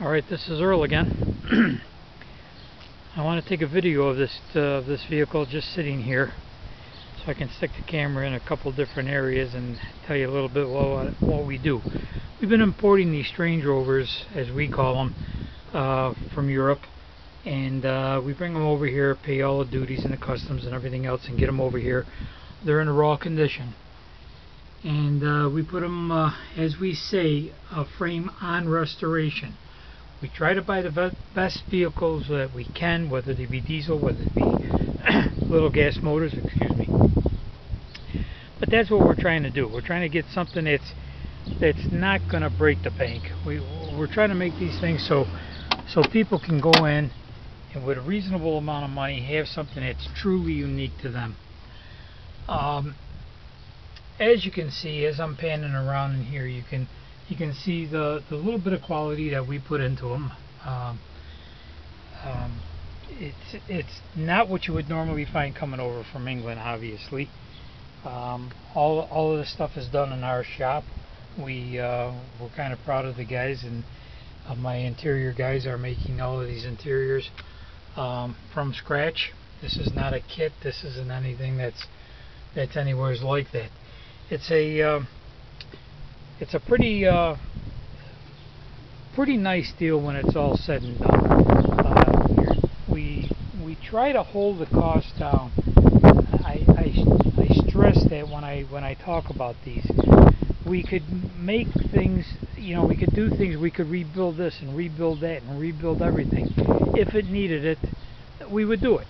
Alright, this is Earl again. I want to take a video of this uh, of this vehicle just sitting here so I can stick the camera in a couple different areas and tell you a little bit what, what we do. We've been importing these Strange Rovers, as we call them, uh, from Europe and uh, we bring them over here, pay all the duties and the customs and everything else and get them over here. They're in a raw condition and uh, we put them, uh, as we say, a frame on restoration. We try to buy the best vehicles that we can, whether they be diesel, whether they be little gas motors, excuse me. But that's what we're trying to do. We're trying to get something that's that's not going to break the bank. We we're trying to make these things so so people can go in and with a reasonable amount of money have something that's truly unique to them. Um, as you can see, as I'm panning around in here, you can you can see the, the little bit of quality that we put into them. Um, um, it's it's not what you would normally find coming over from England, obviously. Um, all all of this stuff is done in our shop. We uh, we're kind of proud of the guys, and uh, my interior guys are making all of these interiors um, from scratch. This is not a kit. This isn't anything that's that's anywhere like that. It's a uh, it's a pretty uh, pretty nice deal when it's all said and done. Uh, we we try to hold the cost down. I, I, I stress that when I when I talk about these, we could make things. You know, we could do things. We could rebuild this and rebuild that and rebuild everything. If it needed it, we would do it.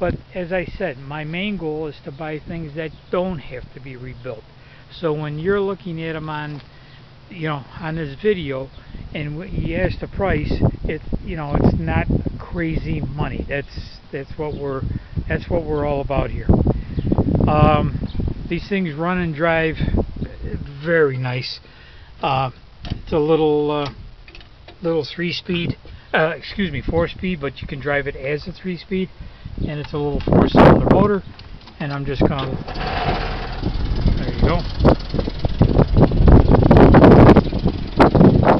But as I said, my main goal is to buy things that don't have to be rebuilt. So when you're looking at them on, you know, on this video, and you ask the price, it's you know, it's not crazy money. That's that's what we're that's what we're all about here. Um, these things run and drive very nice. Uh, it's a little uh, little three-speed, uh, excuse me, four-speed, but you can drive it as a three-speed, and it's a little four-cylinder motor. And I'm just gonna go.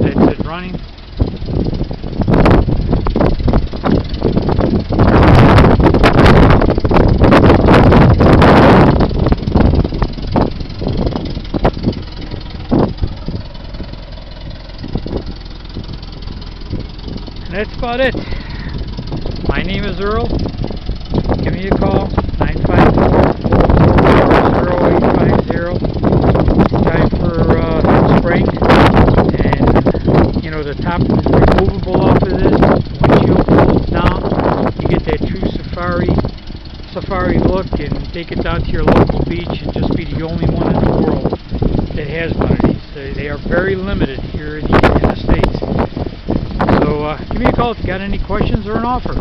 That's running. that's about it. My name is Earl. Give me a call, 954-0850. Time for uh, spring. And, you know, the top is removable off of this. Windshield pulls down. You get that true safari safari look and take it down to your local beach and just be the only one in the world that has one of these. They are very limited here in the, the States. So uh, give me a call if you got any questions or an offer.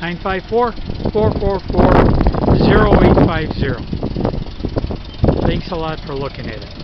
954-444-0850. Thanks a lot for looking at it.